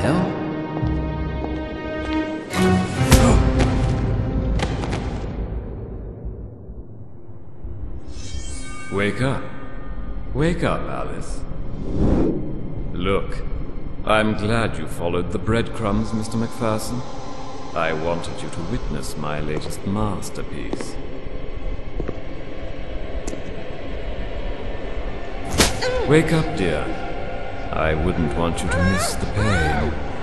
hell? Wake up. Wake up, Alice. Look, I'm glad you followed the breadcrumbs, Mr. McPherson. I wanted you to witness my latest masterpiece. Wake up, dear. I wouldn't want you to miss the pain.